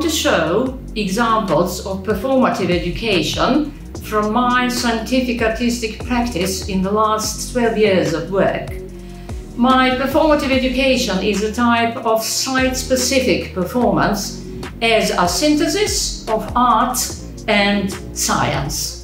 to show examples of performative education from my scientific artistic practice in the last 12 years of work. My performative education is a type of site-specific performance as a synthesis of art and science.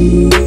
you.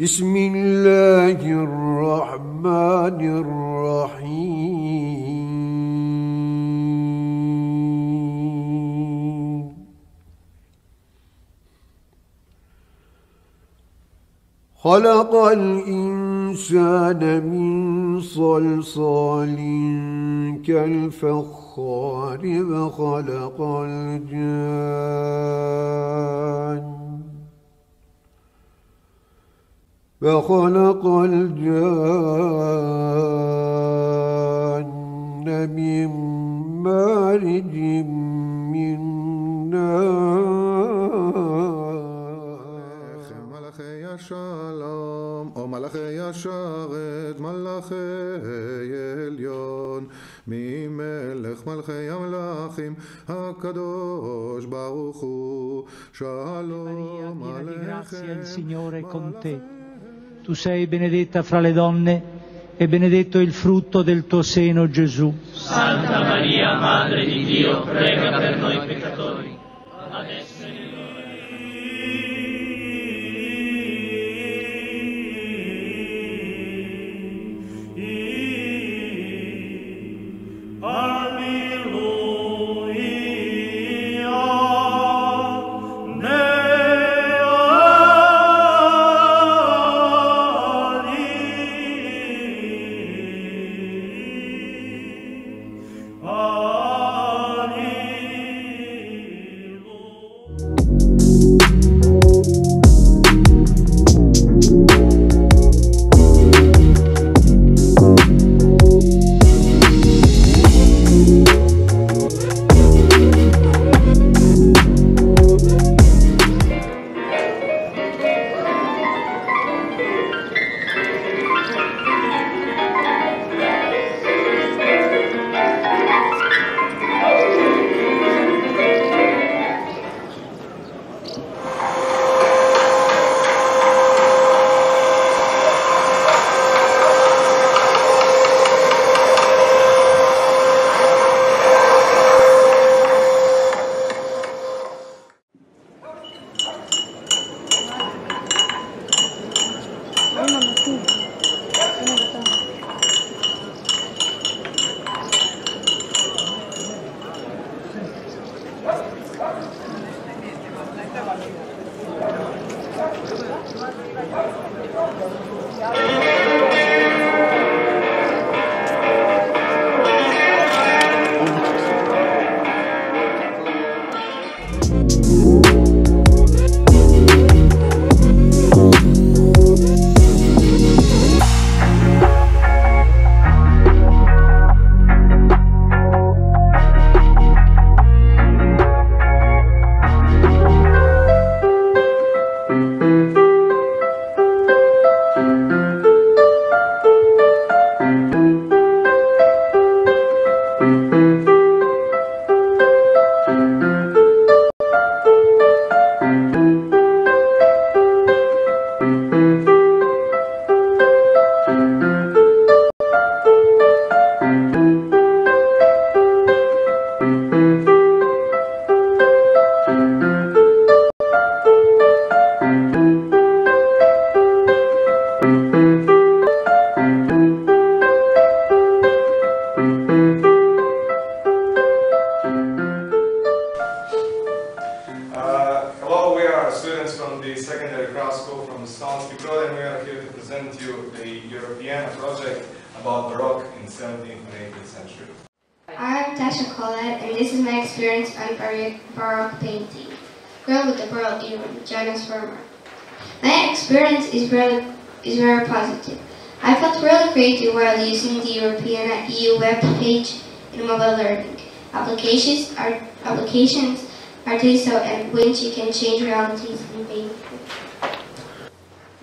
بسم الله الرحمن الرحيم. خلق الإنسان من صلصال كالفخار وخلق الجان وخلق الجان من مارج من نار מלאכי השלום, או מלאכי השרת, מלאכי עליון, ממלך מלכי המלאכים, הקדוש ברוך הוא, שלום Maria, piena di grazia, il עליכם. Tu sei benedetta fra le donne e benedetto il frutto del tuo seno, Gesù. Santa Maria, Madre di Dio, prega per noi peccatori, I'm and this is my experience on Baroque, painting. Girl with the Pearl Earring, Johannes Vermeer. My experience is really is very positive. I felt really creative while using the European EU web page in mobile learning. Applications are applications are doing so and which you can change realities in painting.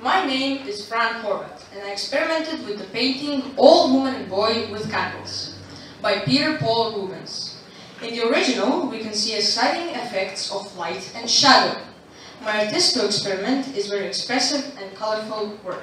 My name is Fran Horvath, and I experimented with the painting Old Woman and Boy with Candles by Peter Paul Rubens. In the original, we can see exciting effects of light and shadow. My artistic experiment is very expressive and colorful work.